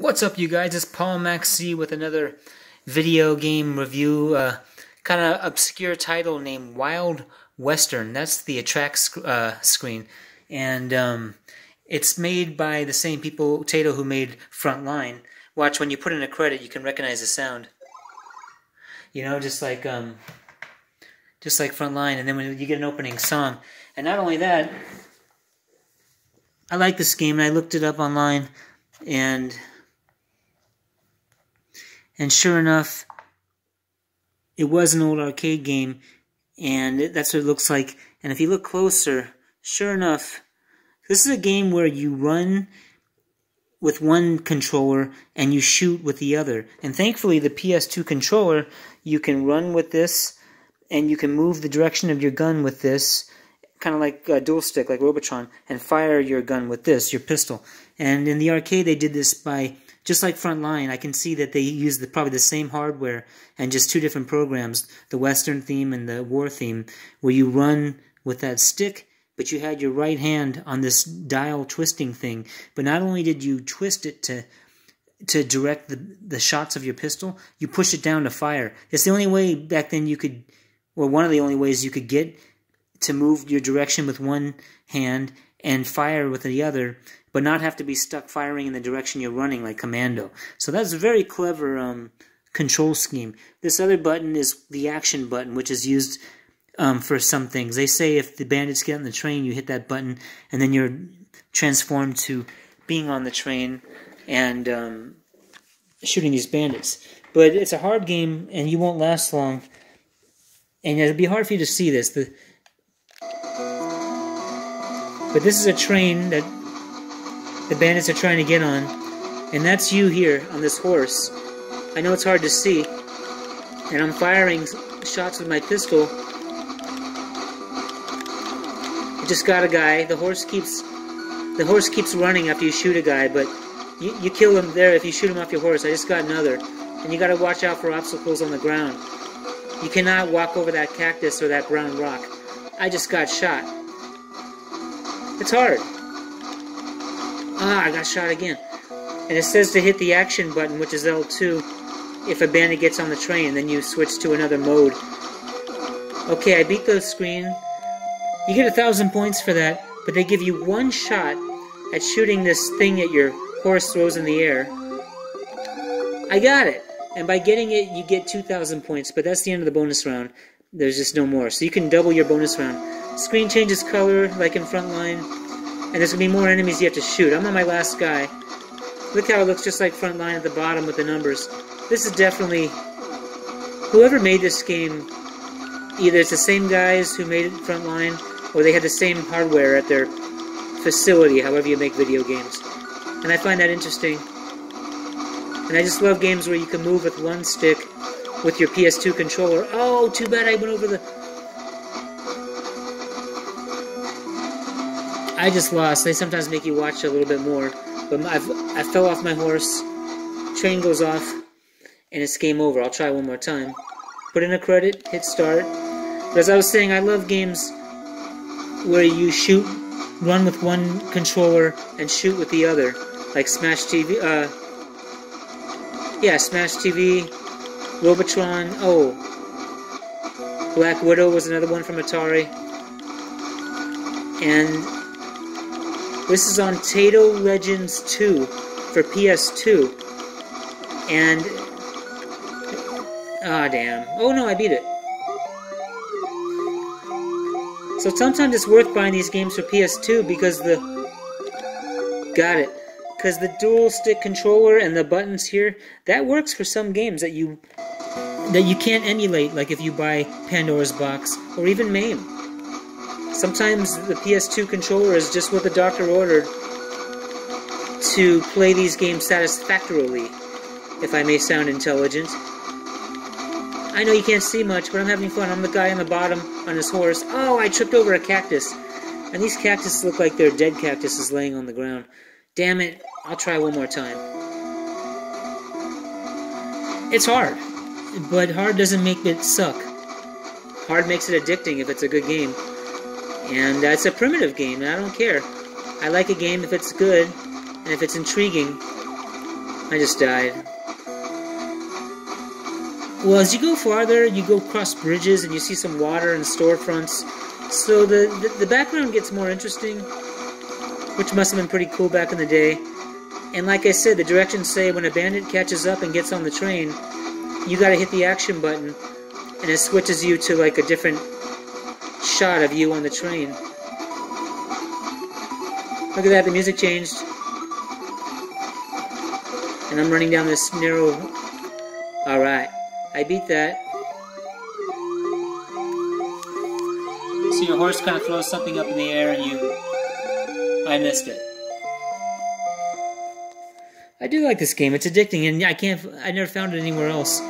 What's up, you guys? It's Paul Maxi with another video game review. Uh, kind of obscure title named Wild Western. That's the attract sc uh, screen, and um, it's made by the same people, Taito, who made Frontline. Watch when you put in a credit, you can recognize the sound. You know, just like um, just like Frontline, and then when you get an opening song, and not only that, I like this game, and I looked it up online, and and sure enough, it was an old arcade game, and that's what it looks like. And if you look closer, sure enough, this is a game where you run with one controller and you shoot with the other. And thankfully, the PS2 controller, you can run with this and you can move the direction of your gun with this, kind of like a dual stick, like Robotron, and fire your gun with this, your pistol. And in the arcade, they did this by just like Frontline, I can see that they use the, probably the same hardware and just two different programs, the Western theme and the War theme, where you run with that stick, but you had your right hand on this dial twisting thing. But not only did you twist it to to direct the, the shots of your pistol, you push it down to fire. It's the only way back then you could, or one of the only ways you could get to move your direction with one hand and fire with the other but not have to be stuck firing in the direction you're running like commando. So that's a very clever um, control scheme. This other button is the action button, which is used um, for some things. They say if the bandits get on the train, you hit that button, and then you're transformed to being on the train and um, shooting these bandits. But it's a hard game, and you won't last long. And it'll be hard for you to see this. The, but this is a train that the bandits are trying to get on. And that's you here on this horse. I know it's hard to see. And I'm firing shots with my pistol. I just got a guy. The horse keeps the horse keeps running after you shoot a guy, but you, you kill him there if you shoot him off your horse. I just got another. And you gotta watch out for obstacles on the ground. You cannot walk over that cactus or that brown rock. I just got shot. It's hard. Ah, I got shot again. And it says to hit the action button, which is L2, if a bandit gets on the train, then you switch to another mode. Okay, I beat the screen. You get a thousand points for that, but they give you one shot at shooting this thing that your horse throws in the air. I got it! And by getting it, you get 2,000 points, but that's the end of the bonus round. There's just no more. So you can double your bonus round. Screen changes color, like in Frontline. And there's going to be more enemies you have to shoot. I'm on my last guy. Look how it looks just like Frontline at the bottom with the numbers. This is definitely... Whoever made this game, either it's the same guys who made it Frontline, or they had the same hardware at their facility, however you make video games. And I find that interesting. And I just love games where you can move with one stick with your PS2 controller. Oh, too bad I went over the I just lost. They sometimes make you watch a little bit more. But I've, I fell off my horse. Train goes off. And it's game over. I'll try one more time. Put in a credit. Hit start. But as I was saying, I love games where you shoot, run with one controller, and shoot with the other. Like Smash TV. Uh, yeah, Smash TV. Robotron. Oh. Black Widow was another one from Atari. And this is on Taito Legends 2 for PS2. And... Ah, oh, damn. Oh, no, I beat it. So sometimes it's worth buying these games for PS2 because the... Got it. Because the dual stick controller and the buttons here, that works for some games that you that you can't emulate, like if you buy Pandora's Box or even MAME. Sometimes the PS2 controller is just what the doctor ordered to play these games satisfactorily, if I may sound intelligent. I know you can't see much, but I'm having fun. I'm the guy on the bottom on his horse. Oh, I tripped over a cactus. And these cactuses look like they're dead cactuses laying on the ground. Damn it, I'll try one more time. It's hard, but hard doesn't make it suck. Hard makes it addicting if it's a good game. And uh, it's a primitive game, and I don't care. I like a game if it's good and if it's intriguing. I just died. Well, as you go farther, you go across bridges and you see some water and storefronts. So the, the, the background gets more interesting, which must have been pretty cool back in the day. And like I said, the directions say when a bandit catches up and gets on the train, you gotta hit the action button, and it switches you to like a different shot of you on the train. Look at that, the music changed. And I'm running down this narrow... Alright, I beat that. So your horse kind of throws something up in the air and you... I missed it. I do like this game. It's addicting, and I can't. I never found it anywhere else.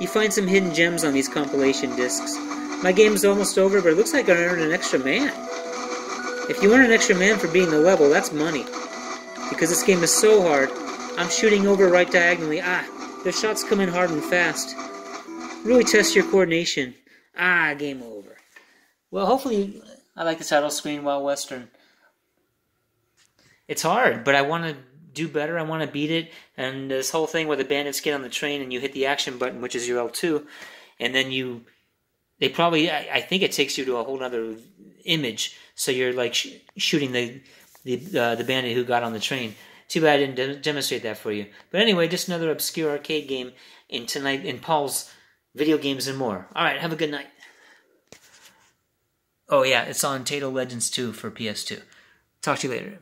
You find some hidden gems on these compilation discs. My game is almost over, but it looks like I earned an extra man. If you earn an extra man for beating the level, that's money. Because this game is so hard. I'm shooting over right diagonally. Ah, the shots come in hard and fast. Really test your coordination. Ah, game over. Well, hopefully, I like the title screen, Wild Western. It's hard, but I want to do better. I want to beat it. And this whole thing where the bandits get on the train and you hit the action button, which is your L2, and then you, they probably, I, I think it takes you to a whole other image. So you're like sh- shooting the the uh, the bandit who got on the train. Too bad I didn't de- demonstrate that for you. But anyway, just another obscure arcade game in tonight in Paul's video games and more. All right, have a good night. Oh yeah, it's on Taito Legends 2 for PS2. Talk to you later.